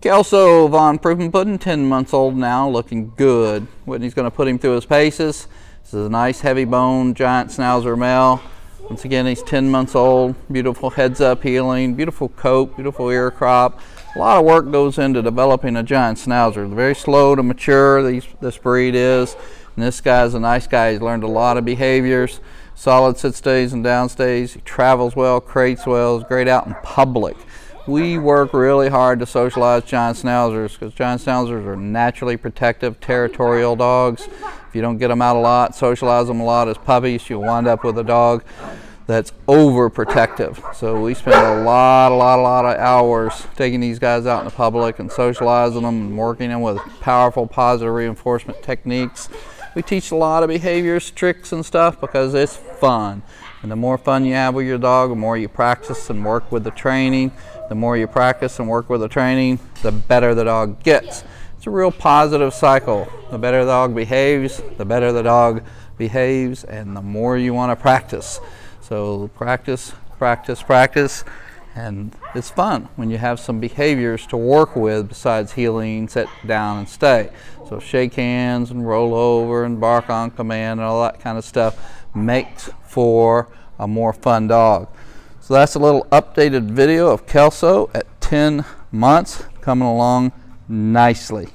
Kelso Von Prufenpuden, 10 months old now, looking good. Whitney's going to put him through his paces. This is a nice heavy bone giant schnauzer male. Once again, he's 10 months old. Beautiful heads up heeling, beautiful coat, beautiful ear crop. A lot of work goes into developing a giant schnauzer. Very slow to mature, these, this breed is. And this guy's a nice guy. He's learned a lot of behaviors. Solid sit stays and down stays. He travels well, crates well, is great out in public we work really hard to socialize giant schnauzers because giant schnauzers are naturally protective, territorial dogs. If you don't get them out a lot, socialize them a lot as puppies, you'll wind up with a dog that's overprotective. So we spend a lot, a lot, a lot of hours taking these guys out in the public and socializing them and working them with powerful positive reinforcement techniques. We teach a lot of behaviors, tricks and stuff because it's fun. And the more fun you have with your dog, the more you practice and work with the training, the more you practice and work with the training, the better the dog gets. It's a real positive cycle. The better the dog behaves, the better the dog behaves, and the more you want to practice. So practice, practice, practice, and it's fun when you have some behaviors to work with besides heeling, sit down, and stay. So shake hands and roll over and bark on command and all that kind of stuff makes for a more fun dog. So that's a little updated video of Kelso at 10 months coming along nicely.